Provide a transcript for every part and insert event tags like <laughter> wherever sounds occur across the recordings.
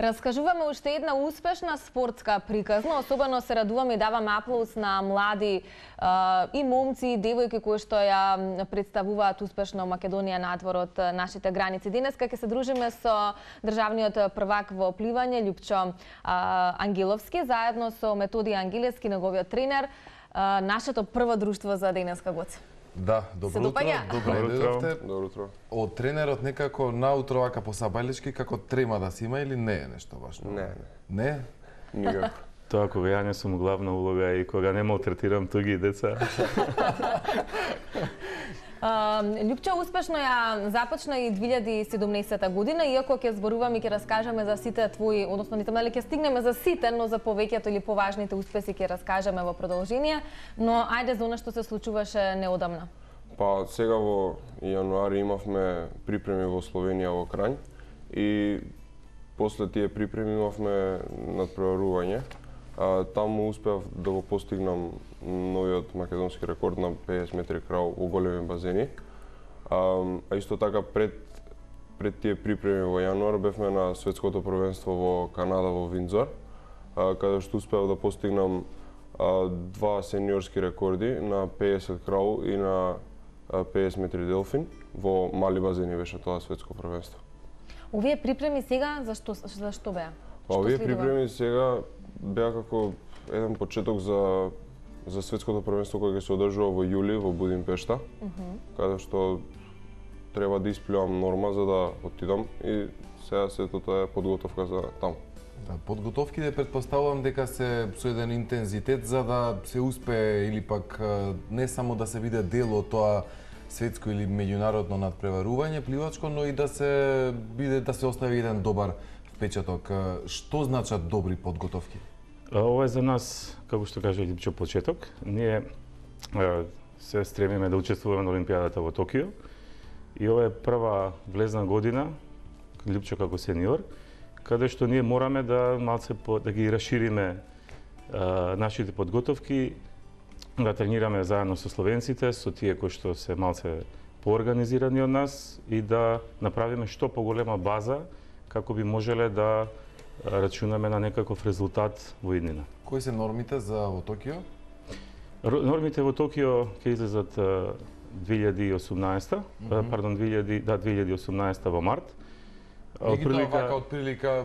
Раскажуваме уште една успешна спортска приказна, особено се радуваме и даваме аплоз на млади а, и момци и девојки кои што ја представуваат успешно Македонија надвор од нашите граници. Денеска ќе се дружиме со државниот првак во пливање Љупчо а, Ангеловски заедно со Методи Ангелевски, неговиот тренер. Нашето прво друштво за денеска гоце. Да, добро утро. Добро утро. Добро утро. Од тренерот некако наутро вака по сабајлички како трема да си има или не е нешто важно? Не, не. Не? Никако. <laughs> Тоа кога ја не сум главна улога и кога не малтретирам туги деца. <laughs> Љупчо успешно ја започна и 2017 година, иако ќе зборуваме и ќе раскажеме за сите твои, односно не тамале ќе стигнеме за сите, но за повеќето или поважните успеси ќе раскажеме во продолжение, но ајде за она што се случуваше неодамна. Па сега во јануари имавме припреми во Словенија во Крањ и после тие припреми имавме надпреварување А, таму успеав да го постигнам новиот македонски рекорд на 50 метри крал во големи базени. А, а исто така пред пред тие припреми во јануар бевме на светското првенство во Канада во Виндзор, каде што успеав да постигнам а, два сениорски рекорди на 50 крал и на 50 метри делфин во мали базени беше тоа светско првенство. Овие припреми сега зашто зашто беа? Па овие припреми сега беа како еден почеток за за светското првенство кое ќе се одржува во јули во Будимпешта, mm -hmm. каде што треба да исплювам норма за да отидам и сега се тоа е подготовка за таму. Да, подготовките предпоставувам дека се со еден интензитет за да се успее или пак не само да се биде дел од тоа светско или меѓународно надпреварување пливачко, но и да се биде да се остави еден добар впечаток. Што значат добри подготовки? Ова е за нас, како што кажа Липчо почеток. Ние се стремиме да учествуваме на Олимпијадата во Токио. И ова е прва влезна година, Липчо како сениор, каде што ние мораме да малце по, да ги расшириме а, нашите подготовки, да тренираме заедно со словенците, со тие кои што се малце поорганизирани од нас и да направиме што поголема база како би можеле да рачунаме на некаков резултат во иднина. Кои се нормите за во Токио? Нормите во Токио ќе излезат 2018, mm -hmm. пардон, 2000, да, 2018 во март. Отприлика вака отприлика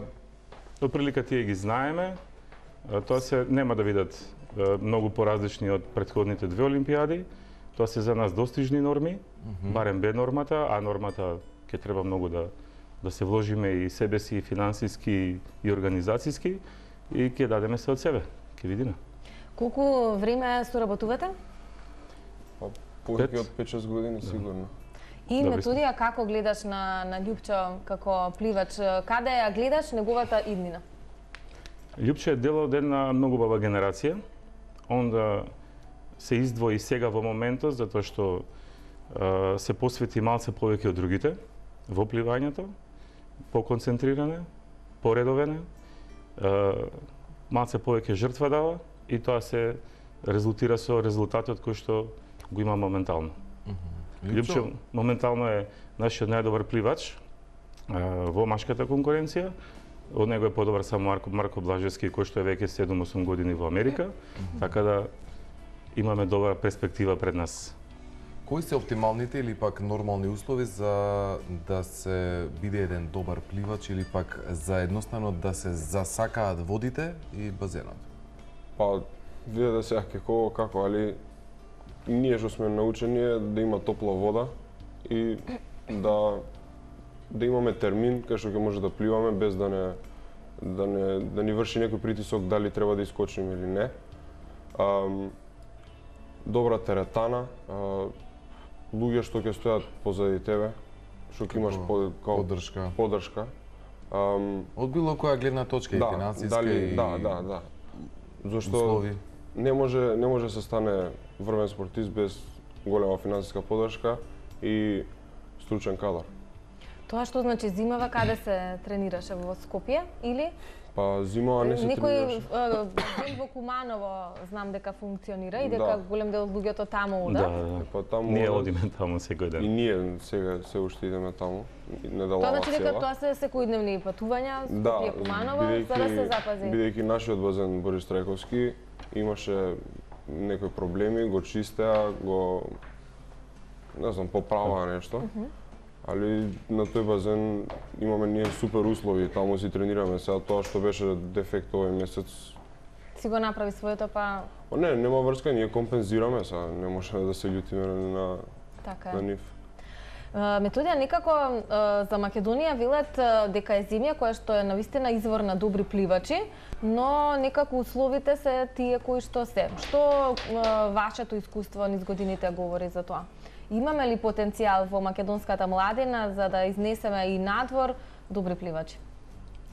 Отприлика тие ги знаеме. Тоа се нема да видат многу поразлични од претходните две олимпијади. Тоа се за нас достижни норми, mm -hmm. барем бе нормата, а нормата ќе треба многу да да се вложиме и себе си, и финансиски, и организацијски, и ќе дадеме се од себе. Ќе видиме. Колку време соработувате? Па, повеќе од 5-6 години, да. сигурно. И Добри методија, како гледаш на, на Љупчо како пливач? Каде ја гледаш неговата иднина? Љупчо е дел од една многу баба генерација. Он да се издвои сега во моментот, затоа што а, се посвети малце повеќе од другите во пливањето поконцентриране, поредовене, малце повеќе жртва дава и тоа се резултира со резултатот кој што го има моментално. Љупчо моментално е нашиот најдобар пливач во машката конкуренција. Од него е подобар само Марко, Марко Блажевски, кој што е веќе 7-8 години во Америка, така да имаме добра перспектива пред нас. Кои се оптималните или пак нормални услови за да се биде еден добар пливач или пак за едноставно да се засакаат водите и базенот? Па, вие да се како како, али ние што сме научени е да има топла вода и да да имаме термин кај што ќе може да пливаме без да не да не да ни врши некој притисок дали треба да искочиме или не. А, добра теретана, а, луѓе што ќе стојат позади тебе, што ќе имаш по, као, поддршка. Поддршка. Um, Од било која гледна точка да, и финансиска дали, и да, да, да. Зошто услови. не може не може се стане врвен спортист без голема финансиска поддршка и стручен кадар. Тоа што значи зимава каде се тренираше во Скопје или Па зимава не се некој во Куманово знам дека функционира и дека Да. голем дел од луѓето таму Да, одат. да. Па таму Ние одиме таму секој И ден. ние сега се уште идеме таму. Не да Тоа значи дека тоа се секојдневни патувања Да, Скопје Куманово за да се запази. Бидејќи нашиот базен Борис Трајковски имаше некои проблеми, го чистеа, го не знам, поправаа нешто. Али на тој базен имаме ние супер услови, таму си тренираме. Сега тоа што беше дефект овој месец, Си го направи своето па О, не, нема врска, ние компензираме сега, не можеме да се љутиме на, така на нив. Методија некако за Македонија велат дека е земја која што е навистина извор на добри пливачи, но некако условите се тие кои што се. Што вашето искуство низ годините говори за тоа? Имаме ли потенцијал во македонската младина за да изнесеме и надвор добри пливачи?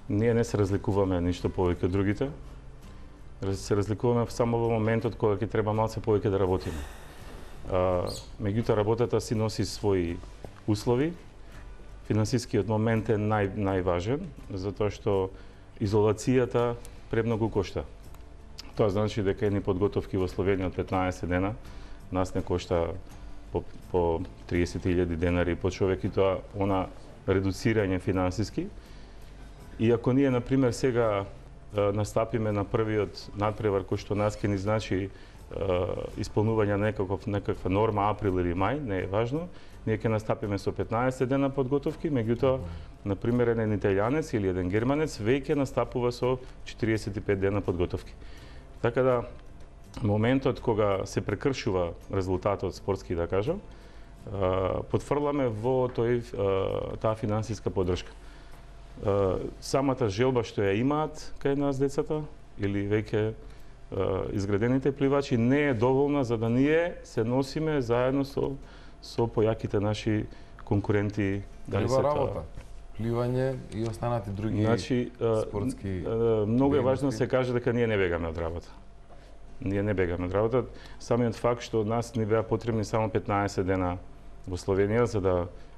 Ние не се разликуваме ништо повеќе од другите. Се разликуваме само во моментот кога ќе треба малце повеќе да работиме. А, меѓутоа работата си носи своји услови. Финансискиот момент е нај, најважен, затоа што изолацијата премногу кошта. Тоа значи дека едни подготовки во Словенија од 15 дена нас не кошта по, по 30.000 денари по човек и тоа она редуцирање финансиски. И ако ние, на пример, сега настапиме на првиот надпревар кој што нас ке ни значи е, исполнување на некаков, некаква норма април или мај, не е важно, ние ќе настапиме со 15 дена подготовки, меѓутоа, на пример, еден италијанец или еден германец веќе настапува со 45 дена подготовки. Така да, моментот кога се прекршува резултатот спортски, да кажам, потфрламе во тој таа финансиска поддршка. Самата желба што ја имаат кај нас децата или веќе изградените пливачи не е доволна за да ние се носиме заедно со со појаките наши конкуренти Треба се работа. Пливање и останати други Значи, спортски а, многу е важно да се каже дека ние не бегаме од работа. Ние не бегаме од работа. Самиот факт што од нас ни беа потребни само 15 дена во Словенија за да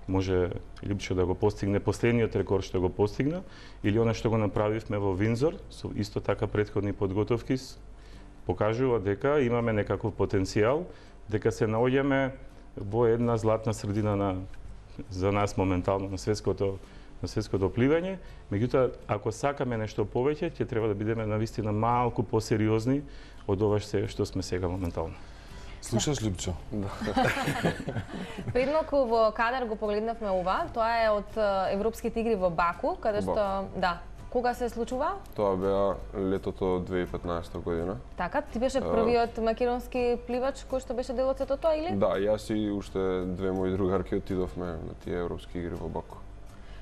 може Лјупчо да го постигне последниот рекорд што го постигна или она што го направивме во Винзор со исто така претходни подготовки покажува дека имаме некаков потенцијал, дека се наоѓаме во една златна средина на за нас моментално на светското на светското пливање, меѓутоа ако сакаме нешто повеќе, ќе треба да бидеме навистина малку посериозни од ова што сме сега моментално. Слушаш Липчо? <laughs> Пред малку во кадар го погледнавме ова, тоа е од Европските игри во Баку, каде Баку. што да, кога се случува? Тоа беа летото 2015 година. Така, ти беше првиот македонски пливач кој што беше дел од сето тоа или? Да, јас и уште две мои другарки отидовме на тие европски игри во Баку.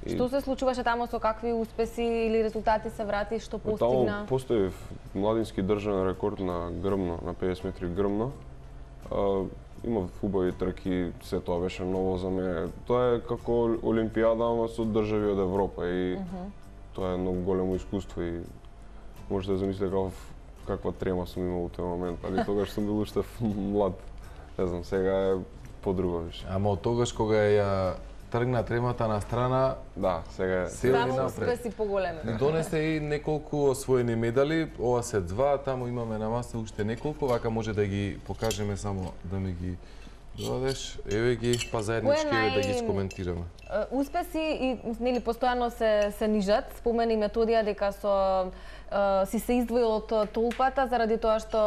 И Што се случуваше таму со какви успеси или резултати се врати, што Таму постигна? постои младински држан рекорд на грмно, на 50 метри грмно. А, имав убави трки, се тоа беше ново за мене. Тоа е како Олимпијада, ама со држави од Европа и тоа е едно големо искуство и можете да замислите каков, каква трема сум имал во тој момент, али тогаш сум бил уште млад. Не знам, сега е подруго више. Ама од тогаш кога ја тргна тремата на страна, Да, сега е Се Само успеси поголеми. ни донесе и неколку освоени медали, ова се два, таму имаме на маса уште неколку, вака може да ги покажеме само да ми ги додадеш. Еве ги, па заеднички еве да ги скоментираме. Успеси и нели постојано се се нижат. Спомени методија дека со си се издвоил од толпата заради тоа што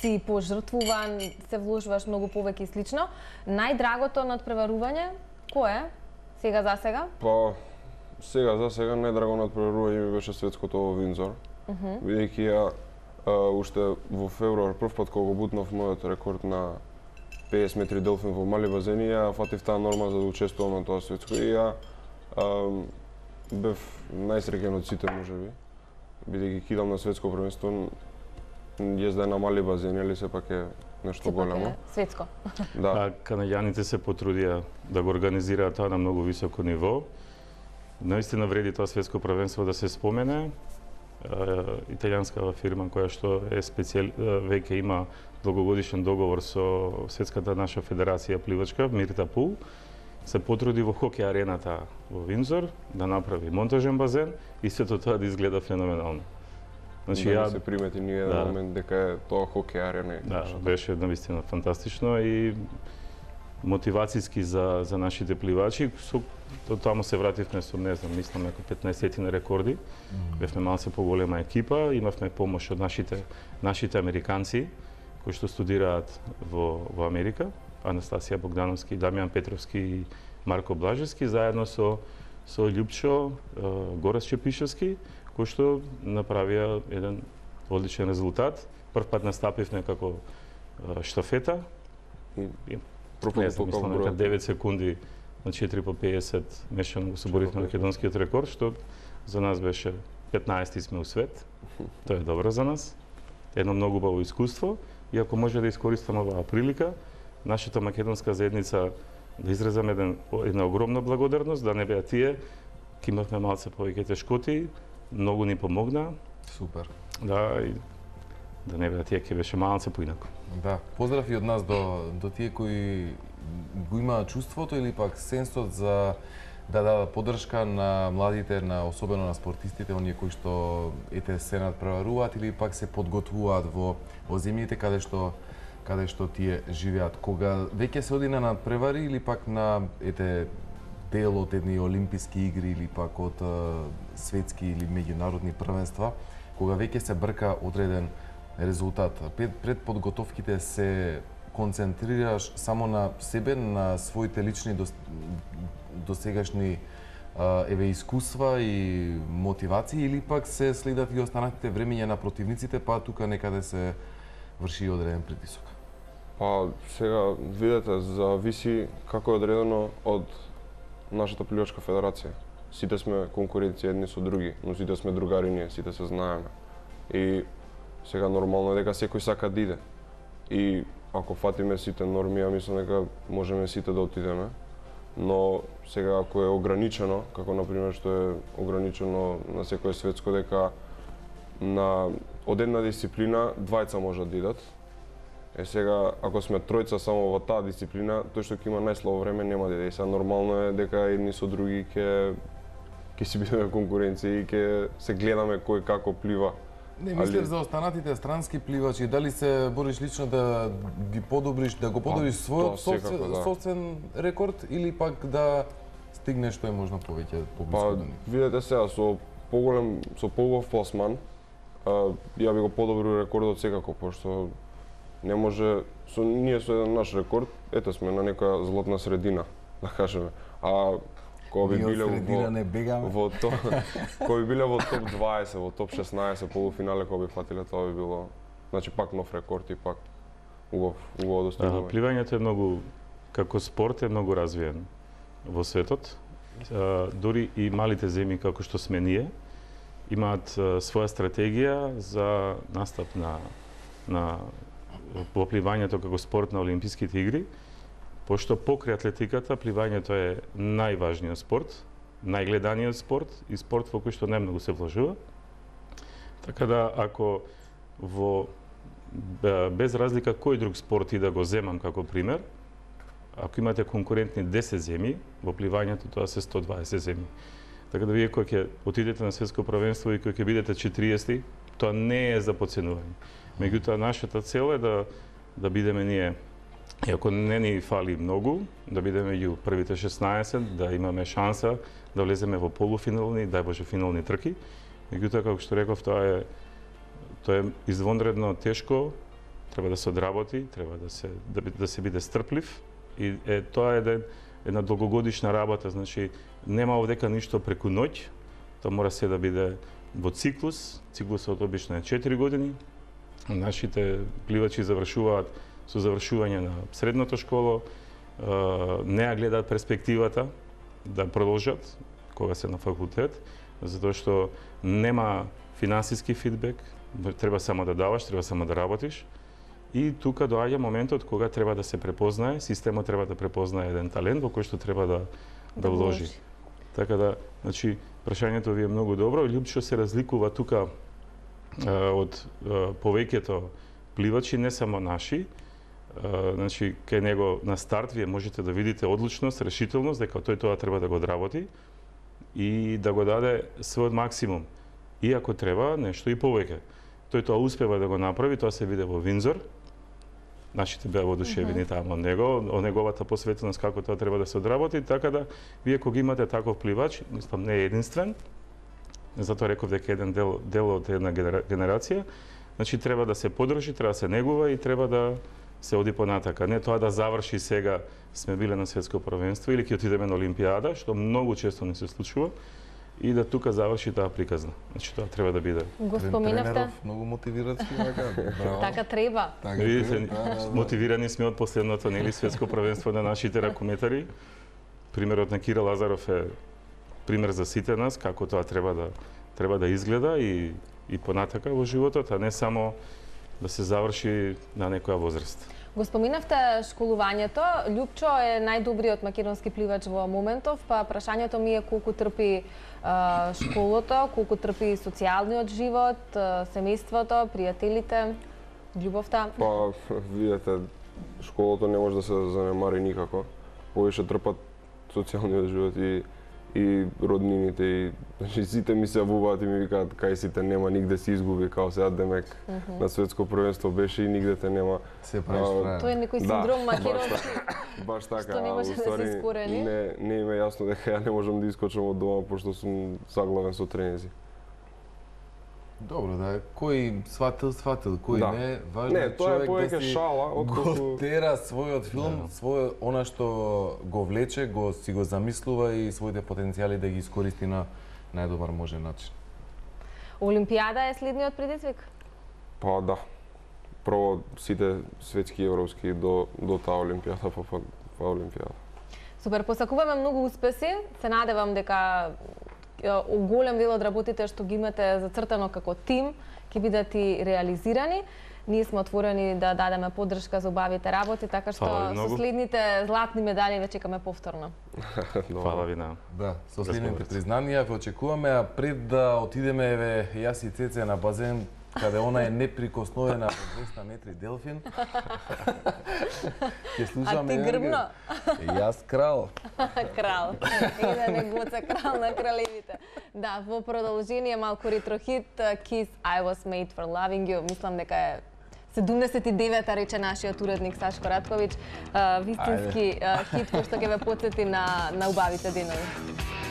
си пожртвуван, се вложуваш многу повеќе и слично. Најдрагото надпреварување кое е? Сега за сега? Па, сега за сега најдраго надпреварување ми беше светското во Винзор. Бидејќи ја а, уште во февруар прв пат кога го бутнав мојот рекорд на 50 метри делфин во мали базени, ја фатив таа норма за да учествувам на тоа светско и ја а, бев најсреќен од сите можеби. Бидејќи кидам на светско првенство, језда е на мали базени, али сепак е нешто големо. е светско. <laughs> Да. А канаѓаните се потрудија да го организираат тоа на многу високо ниво. Наистина вреди тоа светско првенство да се спомене. Италијанска фирма која што е специјал веќе има долгогодишен договор со светската наша федерација пливачка Мирта Пул се потруди во хокеј арената во Винзор да направи монтажен базен и сето тоа да изгледа феноменално. Значи да ја се примети ни еден да. момент дека е тоа хокеј арена. Да, беше навистина фантастично и мотивацијски за за нашите пливачи. Со то таму се вративме со не знам, мислам некои 15 на рекорди. Mm -hmm. Бевме малце поголема екипа, имавме помош од нашите нашите американци кои што студираат во во Америка, Анастасија Богдановски, Дамјан Петровски и Марко Блажевски заедно со со Љупчо Горас Чепишевски, кои што направија еден одличен резултат. Прв пат настапивме како штафета и, и не знам, мислам дека 9 секунди на 4 по 50 мешано го соборивме македонскиот рекорд, што за нас беше 15 сме у свет. <laughs> Тоа е добро за нас. Едно многу убаво искуство и ако може да искористам оваа прилика, нашата македонска заедница да изразам еден, една огромна благодарност, да не беа тие, ки имавме малце повеќе тешкоти, многу ни помогна. Супер. Да, и да не беа тие ќе беше малце поинако. Да, поздрав и од нас до до тие кои го имаат чувството или пак сенсот за да дадат поддршка на младите, на особено на спортистите, оние кои што ете се надпреваруваат или пак се подготвуваат во во земјите каде што каде што тие живеат. Кога веќе се оди на надпревари или пак на ете дел од едни олимписки игри или пак од светски или меѓународни првенства, кога веќе се брка одреден резултат. Пред, подготовките се концентрираш само на себе, на своите лични досегашни еве искуства и мотивации или пак се следат и останатите времења на противниците, па тука некаде се врши одреден притисок? Па сега видете зависи како е одредено од нашата пливачка федерација. Сите сме конкуренција едни со други, но сите сме другари ние, сите се знаеме. И сега нормално е дека секој сака да иде. И ако фатиме сите норми, ја мислам дека можеме сите да отидеме. Но сега ако е ограничено, како на пример што е ограничено на секое светско дека на од една дисциплина двајца можат да идат. Е сега ако сме тројца само во таа дисциплина, тој што ќе има најслабо време нема да. И сега нормално е дека едни со други ќе ќе си бидеме конкуренција и ќе се гледаме кој како плива Не мислев за останатите странски пливачи, дали се бориш лично да ги подобриш, да го подобриш па, својот собствен, да. собствен рекорд или пак да стигнеш што е можно повеќе Па, видете сега со поголем со поубав пласман, ја би го подобрил рекордот секако, пошто не може со ние со еден наш рекорд, ете сме на некоја златна средина, да кажеме. А Кога би биле во, не бегаме. во топ, <laughs> кога би биле во топ 20, во топ 16 полуфинале кога би фатиле тоа би било значи пак нов рекорд и пак убав убаво достигнување. Да, пливањето е многу како спорт е многу развиен во светот. А, дори и малите земји како што сме ние имаат а, своја стратегија за настап на на во пливањето како спорт на Олимписките игри пошто покрај атлетиката пливањето е најважниот спорт, најгледаниот спорт и спорт во кој што најмногу се вложува. Така да ако во без разлика кој друг спорт и да го земам како пример, ако имате конкурентни 10 земји, во пливањето тоа се 120 земји. Така да вие кој ќе отидете на светско првенство и кој ќе бидете 40, тоа не е за подценување. Меѓутоа нашата цел е да да бидеме ние иако не ни фали многу, да бидеме меѓу првите 16, да имаме шанса да влеземе во полуфинални, дај Боже финални трки. Меѓутоа, како што реков, тоа е тоа е извонредно тешко, треба да се одработи, треба да се да, да се биде стрплив и е тоа е еден, една долгогодишна работа, значи нема овдека ништо преку ноќ, тоа мора се да биде во циклус, циклусот обично е 4 години. Нашите пливачи завршуваат со завршување на средната школа, не ја гледаат перспективата да продолжат кога се на факултет, затоа што нема финансиски фидбек, треба само да даваш, треба само да работиш. И тука доаѓа моментот кога треба да се препознае, системот треба да препознае еден талент во кој што треба да да, да вложи. Така да, значи, прашањето ви е многу добро. Лјупчо се разликува тука е, од е, повеќето пливачи, не само наши, Е, значи кај него на старт вие можете да видите одлучност, решителност дека тој тоа треба да го одработи и да го даде својот максимум. И ако треба, нешто и повеќе. Тој тоа успева да го направи, тоа се виде во Винзор. Нашите беа воодушевени mm -hmm. таму од него, од неговата посветеност како тоа треба да се одработи, така да вие кога имате таков пливач, мислам не е единствен, затоа реков дека еден дел, дел од една генерација, значи треба да се подржи, треба да се негува и треба да се оди понатака. Не тоа да заврши сега сме биле на светско првенство или ќе отидеме на Олимпијада, што многу често не се случува, и да тука заврши таа приказна. Значи тоа треба да биде. Го споменавте? Многу мотивирачки така. Така треба. Така Видите, да, да, да. мотивирани сме од последното нели светско првенство на нашите ракометари. Примерот на Кира Лазаров е пример за сите нас како тоа треба да треба да изгледа и и понатака во животот, а не само да се заврши на некоја возраст. Го споминавте школувањето. Лјупчо е најдобриот македонски пливач во моментов, па прашањето ми е колку трпи а, школото, колку трпи социјалниот живот, семејството, пријателите, љубовта. Па, видете, школото не може да се занемари никако. Повеќе трпат социјалниот живот и и роднините и значи <laughs> сите ми се јавуваат и ми викаат кај сите нема нигде се изгуби као сега демек mm -hmm. на светско првенство беше и нигде те нема. Се правиш. Тој е некој синдром да, македонски. Баш <laughs> така, Што не може да се искорени? Не, не им е јасно дека ја не можам да искочам од дома пошто сум заглавен со тренези. Добро, да, кој сватил, сватил, кој Да. не, важно Не, тоа е човек повеќе да си шала, го отколку- тера својот филм, свој она што го влече, го си го замислува и своите потенцијали да ги искористи на најдобар можен начин. Олимпијада е следниот предизвик? Па да. Прво сите светски и европски до до таа олимпијада, па па, па олимпијада. Супер, посакуваме многу успеси. Се надевам дека голем дел од работите што ги имате зацртано како тим ќе бидат и реализирани. Ние сме отворени да дадеме поддршка за убавите работи, така што со следните златни медали ве чекаме повторно. <laughs> Фала ви на Да, со следните признанија ве очекуваме, а пред да отидеме еве јас и Цеце на базен каде она е неприкосновена во 200 метри делфин. <laughs> Ќе А слушаме ти еден грбно? Јас крал. <laughs> крал. Еден е гоца крал на кралевите. Да, во продолжение малку ретрохит Kiss I was made for loving you. Мислам дека е 79-та рече нашиот уредник Сашко Радковиќ, а, вистински а, хит кој што ќе ве подсети на на убавите денови.